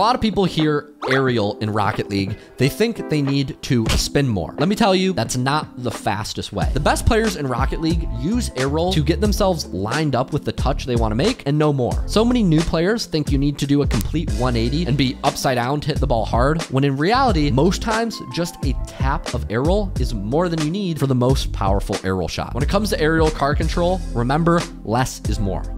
a lot of people hear aerial in Rocket League, they think they need to spin more. Let me tell you, that's not the fastest way. The best players in Rocket League use aerial to get themselves lined up with the touch they want to make and no more. So many new players think you need to do a complete 180 and be upside down to hit the ball hard, when in reality, most times just a tap of aerial is more than you need for the most powerful aerial shot. When it comes to aerial car control, remember less is more.